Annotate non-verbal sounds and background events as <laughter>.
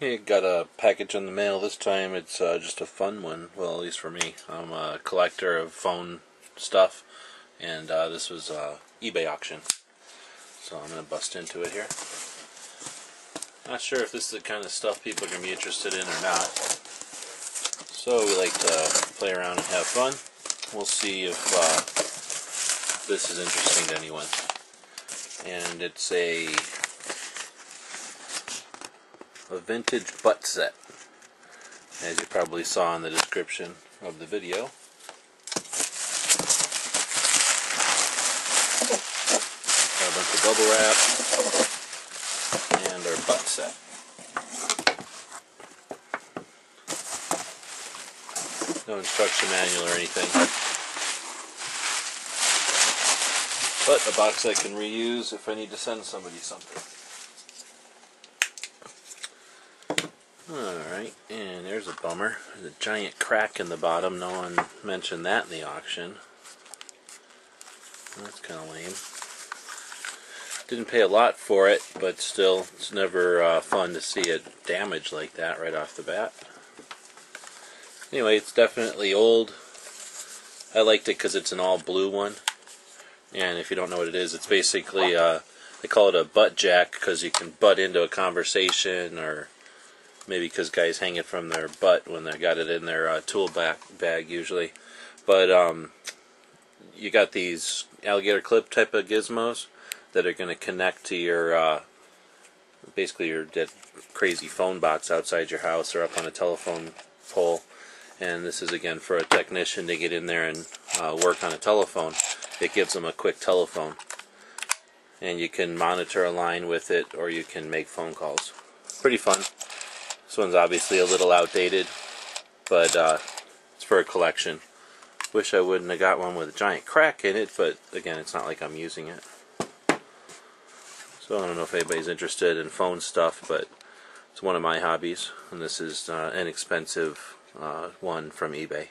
<laughs> Hey, got a package in the mail. This time it's uh, just a fun one. Well, at least for me. I'm a collector of phone stuff, and uh, this was uh, eBay auction. So I'm going to bust into it here. Not sure if this is the kind of stuff people are going to be interested in or not. So we like to play around and have fun. We'll see if uh, this is interesting to anyone. And it's a a vintage butt set, as you probably saw in the description of the video. Got a bunch of bubble wrap and our butt set. No instruction manual or anything. But a box I can reuse if I need to send somebody something. Alright, and there's a bummer. There's a giant crack in the bottom. No one mentioned that in the auction. That's kind of lame. Didn't pay a lot for it, but still, it's never uh, fun to see it damaged like that right off the bat. Anyway, it's definitely old. I liked it because it's an all blue one. And if you don't know what it is, it's basically, uh, they call it a butt jack because you can butt into a conversation or maybe because guys hang it from their butt when they got it in their uh, tool bag, bag usually. But um, you got these alligator clip type of gizmos that are going to connect to your uh, basically your crazy phone box outside your house or up on a telephone pole. And this is again for a technician to get in there and uh, work on a telephone. It gives them a quick telephone. And you can monitor a line with it or you can make phone calls. Pretty fun. This one's obviously a little outdated, but uh, it's for a collection. Wish I wouldn't have got one with a giant crack in it, but again, it's not like I'm using it. So I don't know if anybody's interested in phone stuff, but it's one of my hobbies, and this is uh, an expensive uh, one from eBay.